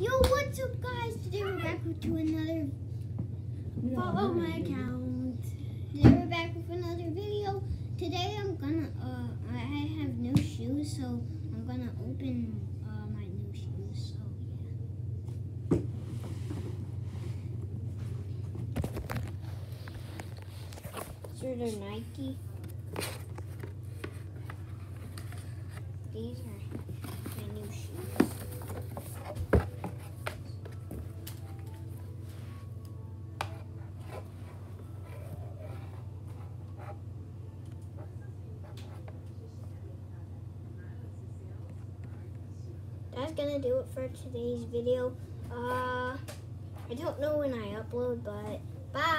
Yo, what's up, guys? Today we're back with to another. Follow my account. Today we're back with another video. Today I'm gonna. Uh, I have new shoes, so I'm gonna open uh, my new shoes. So yeah. These are Nike. These are That's gonna do it for today's video. Uh, I don't know when I upload, but bye.